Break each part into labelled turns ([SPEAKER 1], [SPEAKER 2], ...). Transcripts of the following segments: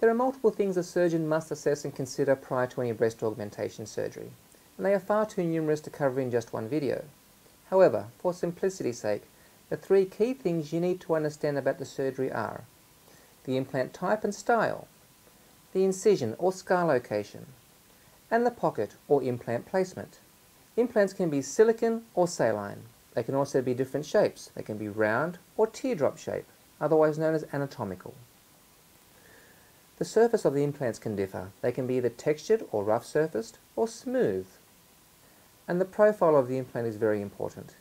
[SPEAKER 1] There are multiple things a surgeon must assess and consider prior to any breast augmentation surgery, and they are far too numerous to cover in just one video. However, for simplicity's sake, the three key things you need to understand about the surgery are the implant type and style, the incision or scar location, and the pocket or implant placement. Implants can be silicon or saline. They can also be different shapes. They can be round or teardrop shape, otherwise known as anatomical. The surface of the implants can differ. They can be either textured or rough surfaced or smooth. And the profile of the implant is very important.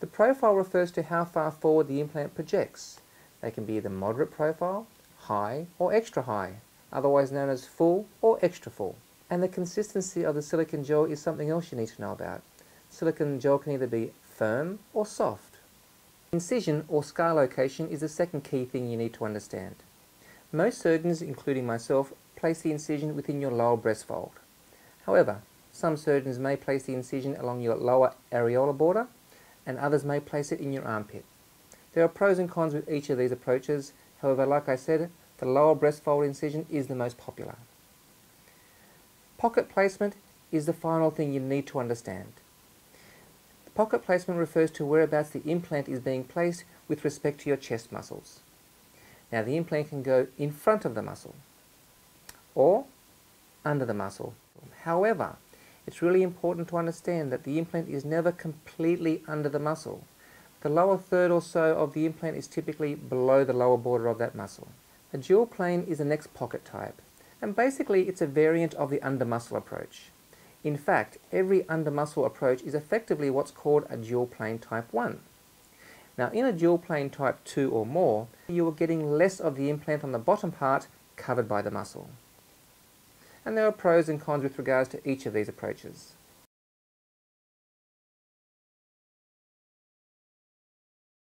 [SPEAKER 1] The profile refers to how far forward the implant projects. They can be either moderate profile, high or extra high, otherwise known as full or extra full. And the consistency of the silicon gel is something else you need to know about. Silicon gel can either be firm or soft. Incision or scar location is the second key thing you need to understand. Most surgeons, including myself, place the incision within your lower breast fold. However, some surgeons may place the incision along your lower areola border, and others may place it in your armpit. There are pros and cons with each of these approaches, however, like I said, the lower breast fold incision is the most popular. Pocket placement is the final thing you need to understand. The pocket placement refers to whereabouts the implant is being placed with respect to your chest muscles. Now the implant can go in front of the muscle or under the muscle. However, it's really important to understand that the implant is never completely under the muscle. The lower third or so of the implant is typically below the lower border of that muscle. A dual plane is the next pocket type, and basically it's a variant of the under muscle approach. In fact, every under muscle approach is effectively what's called a dual plane type 1. Now in a dual plane type 2 or more, you are getting less of the implant on the bottom part covered by the muscle. And there are pros and cons with regards to each of these approaches.